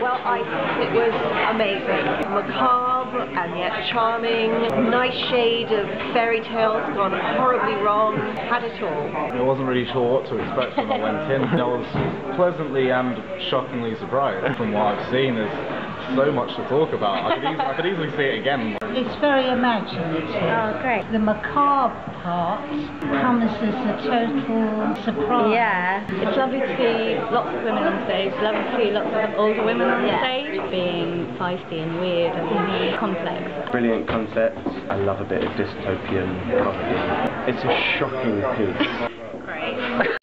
Well, I it was amazing. Macabre and yet charming. Nice shade of fairy tales gone horribly wrong. Had it all. I wasn't really sure what to expect when I went in. I was pleasantly and shockingly surprised from what I've seen. There's so much to talk about. I could, easily, I could easily see it again. It's very imaginative. Oh, great. The macabre part comes as a total surprise. Yeah. It's lovely to see lots of women on stage, lovely to see lots of older women on Yeah. stage, being feisty and weird and complex. Brilliant concept. I love a bit of dystopian comedy. It's a shocking piece.